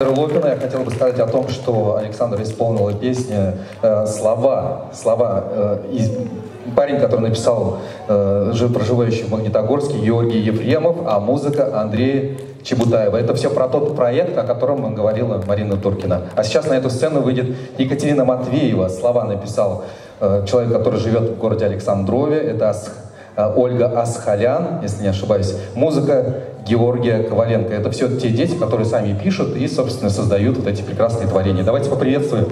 Лопина я хотел бы сказать о том, что Александр исполнила песни э, слова, слова э, из, парень, который написал э, проживающий в Магнитогорске Георгий Ефремов, а музыка Андрей Чебутаева. Это все про тот проект, о котором говорила Марина Туркина. А сейчас на эту сцену выйдет Екатерина Матвеева. Слова написал э, человек, который живет в городе Александрове. Это Ольга Асхалян, если не ошибаюсь, музыка Георгия Коваленко. Это все те дети, которые сами пишут и, собственно, создают вот эти прекрасные творения. Давайте поприветствуем.